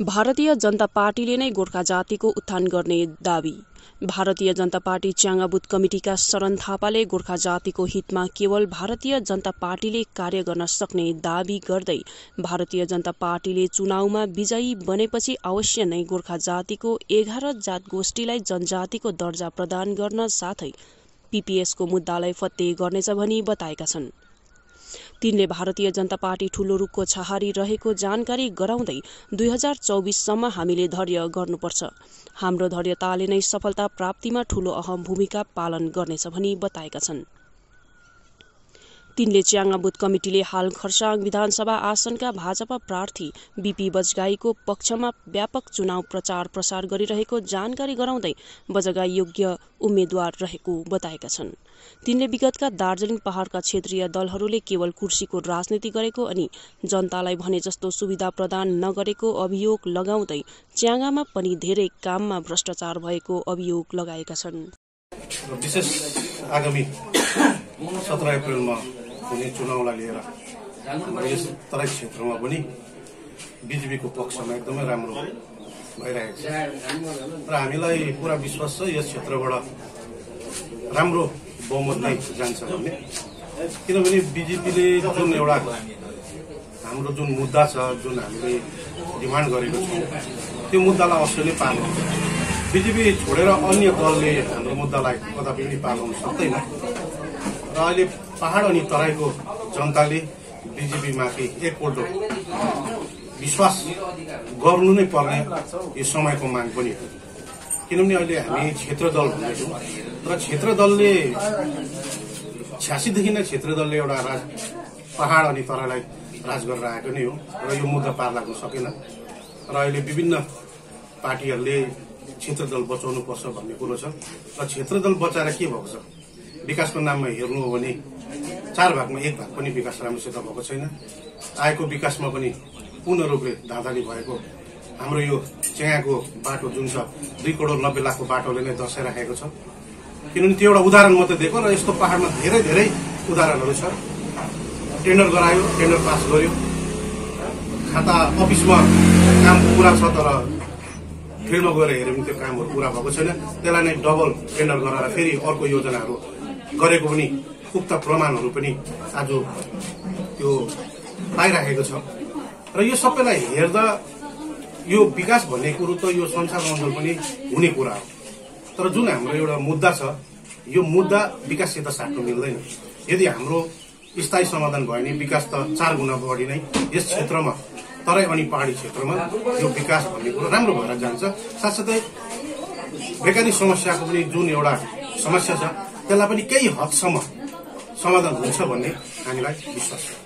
भारतीय जनता पार्टीले नै गोर्खा जातिको उत्थान गर्ने दावी। भारतीय जनता पार्टी च्याङ्गाबुथ कमिटिका शरण थापाले गोर्खा जातिको हितमा केवल भारतीय जनता पार्टीले कार्य गर्न सक्ने दावी गर्दै भारतीय जनता पार्टीले चुनावमा विजयी बनेपछि अवश्य नै गोर्खा जातिको एघार जात गोष्ठीलाई जनजातिको दर्जा प्रदान गर्न साथै पीपीएसको मुद्दालाई फत्ते गर्नेछ भनी बताएका छन्। तिनले भारतीय जनता पार्टी ठूलो रूखको छहारी रहेको जानकारी गराउँदै दुई हजार चौबिससम्म हामीले धैर्य गर्नुपर्छ। हाम्रो धैर्यताले नै सफलता प्राप्तिमा ठूलो अहम भूमिका पालन गर्नेछ भनी बताएका छन्। तिनले च्याङ्गा बुथ कमिटिले हाल खरसाङ विधानसभा आसनका भाजपा प्रार्थी बीपी बजगाईको पक्षमा व्यापक चुनाव प्रचार प्रसार गरिरहेको जानकारी गराउँदै बजगाई योग्य उम्मेद्वार रहेको बताएका छन्। तिनले विगतका दार्जीलिङ पहाड़का क्षेत्रीय दलहरूले केवल कुर्सीको राजनीति गरेको अनि जनतालाई भने जस्तो सुविधा प्रदान नगरेको अभियोग लगाउँदै च्याङ्गामा पनि धेरै काममा भ्रष्टाचार भएको अभियोग लगाएका छन्। विशेष आगामी सत्र अप्रेलमा हुने चुनावलाई लिएर यस तराई क्षेत्रमा पनि बिजेपीको पक्षमा एकदमै राम्रो भइरहेको छ। र हामीलाई पुरा विश्वास छ यस क्षेत्रबाट राम्रो बहुमत नै जान्छ भन्ने। किनभने बिजेपीले जुन एउटा हाम्रो जुन मुद्दा छ जुन हामीले डिमान्ड गरेको छौँ त्यो मुद्दालाई अवश्य नै पार्नु बिजेपी छोडेर अन्य दलले हाम्रो मुद्दालाई कदापि पनि पार्नु सक्दैन। र अहिले पहाड अनि तराईको जनताले बिजेपीमाथि एकपल्ट विश्वास गर्नु नै पर्ने यो समयको माग पनि हो। किनभने अहिले हामी क्षेत्र दल भन्दैछौँ र क्षेत्र दलले छ्यासीदेखि नै क्षेत्र दलले एउटा राज पहाड अनि तराईलाई राज गरेर आएको नै हो र यो मुद्दा पार लाग्न सकेन। र अहिले विभिन्न पार्टीहरूले क्षेत्र दल बचाउनु पर्छ भन्ने कुरो छ। र क्षेत्र दल बचाएर के भएको छ? विकासको नाममा हेर्नु हो भने चार भागमा एक भाग पनि विकास राम्रोसित भएको छैन। आएको विकासमा पनि पूर्ण रूपले धाँधाली भएको। हाम्रो यो चेगाको बाटो जुन छ दुई करोड नब्बे लाखको बाटोले नै दर्शाइराखेको छ। किनभने त्यो एउटा उदाहरण मात्रै दिएको र यस्तो पहाडमा धेरै धेरै उदाहरणहरू छ। टेन्डर गरायो टेन्डर पास गर्यो। खाता अफिसमा काम पुरा छ तर फिल्डमा गएर हेऱ्यो भने त्यो कामहरू पुरा भएको छैन। त्यसलाई नै डबल टेन्डर गराएर फेरि अर्को योजनाहरू गरेको पनि उक्त प्रमाणहरू पनि आज त्यो पाइराखेको छ। र यो सबैलाई हेर्दा यो विकास भन्ने कुरो त यो संसार अनुसार पनि हुने कुरा हो। तर जुन हाम्रो एउटा मुद्दा छ यो मुद्दा विकाससित साट्नु मिल्दैन। यदि हाम्रो स्थायी समाधान भयो भने विकास त चार गुणा बढी नै यस क्षेत्रमा तराई अनि पहाडी क्षेत्रमा यो विकास भन्ने कुरो राम्रो भएर जान्छ। साथसाथै बेकारी समस्याको पनि जुन एउटा समस्या छ। त्यसलाई पनि केही हदसम्म समाधान हुन्छ भन्ने हामीलाई विश्वास छ।